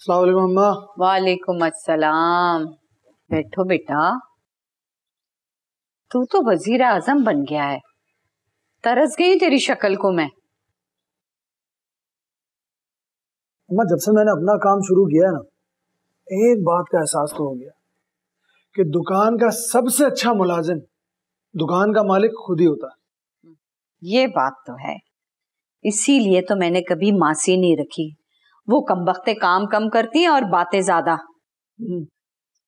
अस्सलाम अम्मा। वालेकुम अस्सलाम। बैठो बेटा। तू तो वज़ीर आज़म बन गया है। तरस गई तेरी शक्ल को मैं। अम्मा जब से मैंने अपना काम शुरू किया है ना एक बात का एहसास तो हो गया कि दुकान का सबसे अच्छा मुलाजिम दुकान का मालिक खुद ही होता है। ये बात तो है। इसीलिए तो मैंने कभी मासी नहीं रखी। वो कम वक्ते काम कम करती है और बातें ज़्यादा। हम्म,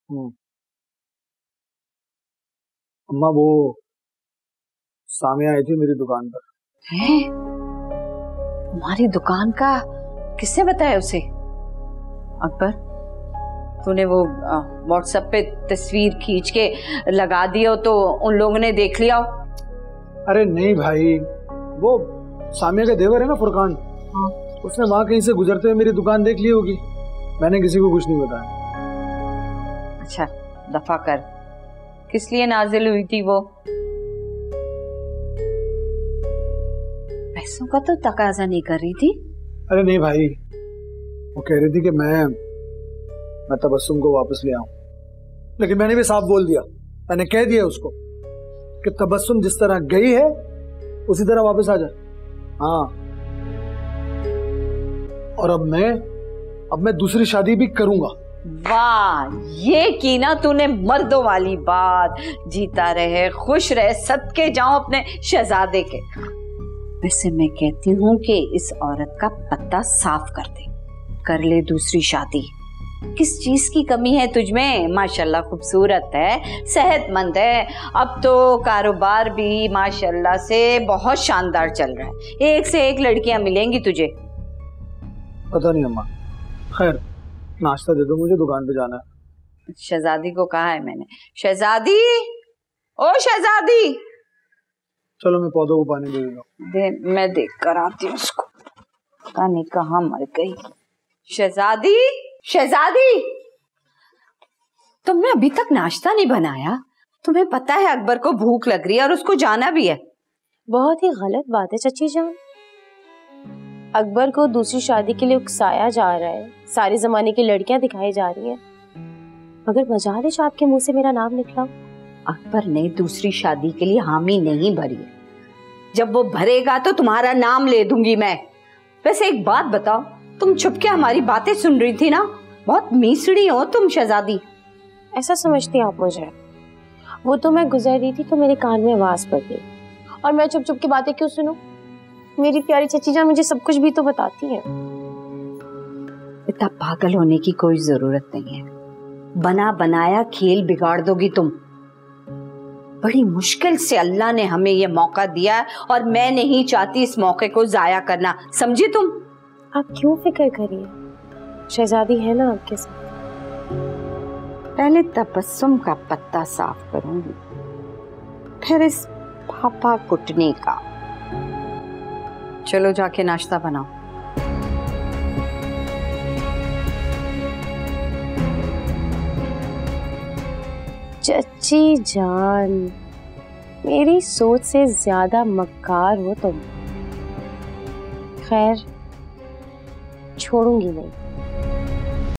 हम्म। अम्मा वो सामिया आई थी मेरी दुकान पर। है? तुम्हारी दुकान का किसने बताया उसे? अकबर तूने वो व्हाट्सएप पे तस्वीर खींच के लगा दी हो तो उन लोगों ने देख लिया हो। अरे नहीं भाई वो सामिया का देवर है ना फुरकान? हाँ। उसने वहाँ कहीं से गुजरते हुए मेरी दुकान देख ली होगी। मैंने किसी को कुछ नहीं बताया। अच्छा दफ़ा कर। किस लिए नाजिल हुई थी वो? पैसों का तो तकाजा नहीं कर रही थी। अरे नहीं भाई वो कह रही थी कि मैं मैं तबस्सुम को वापस ले आऊँ। लेकिन मैंने भी साफ़ बोल दिया। मैंने कह दिया उसको कि तबस्सुम जिस तरह गई है उसी तरह वापस आ जाए हाँ और अब मैं अब मैं दूसरी शादी भी करूँगा। वाह, ये की ना तूने मर्दों वाली बात। जीता रहे, खुश रहे सदके जाओ अपने शहजादे के। वैसे मैं कहती हूँ कि इस औरत का पत्ता साफ़ कर दे। कर ले दूसरी शादी। किस चीज़ की कमी है तुझमें माशाल्लाह खूबसूरत है, सेहतमंद है। अब तो कारोबार भी माशाल्लाह से बहुत शानदार चल रहा है। एक से एक लड़कियाँ मिलेंगी तुझे। पता नहीं अम्मा। खैर नाश्ता दे दो मुझे दुकान पे जाना है। शहजादी को कहा है मैंने। शहजादी! ओ शहजादी! चलो मैं पौधों को पानी दे दूँगा दे मैं देख कर आती हूँ उसको। पता नहीं कहाँ मर गई। शहजादी! शहजादी! तुमने अभी तक नाश्ता नहीं बनाया? तुम्हें पता है अकबर को भूख लग रही है और उसको जाना भी है। बहुत ही गलत बात है चची जान। अकबर को दूसरी शादी के लिए उकसाया जा रहा है। सारे जमाने की लड़कियाँ दिखाई जा रही हैं। मगर मजालिश आपके मुँह से मेरा नाम निकला। अकबर ने दूसरी शादी के लिए हामी नहीं भरी है। जब वो भरेगा तो तुम्हारा नाम ले दूँगी मैं। वैसे एक बात बताओ तुम छुप के हमारी बातें सुन रही थी ना? बहुत मीसड़ी हो तुम शहजादी। ऐसा समझती आप मुझे। वो तो मैं गुजर रही थी तो मेरे कान में आवाज़ पड़ गई। और मैं चुप चुप की बातें क्यों सुनूं? मेरी प्यारी चची जान मुझे सब कुछ भी तो बताती है। इतना पागल होने की कोई ज़रूरत नहीं है। बना बनाया खेल बिगाड़ दोगी तुम। बड़ी मुश्किल से अल्लाह ने हमें ये मौका दिया है और मैं नहीं चाहती इस मौके को जाया करना। समझी तुम? आप क्यों फ़िक्र करिए? शहजादी है ना आपके साथ। पहले तबस्सुम का पत्ता साफ़ करूँगी। फिर इस पापा कुटने का। चलो जाके नाश्ता बनाओ। चची जान, मेरी सोच से ज़्यादा मक्कार हो तुम। खैर, छोड़ूँगी नहीं।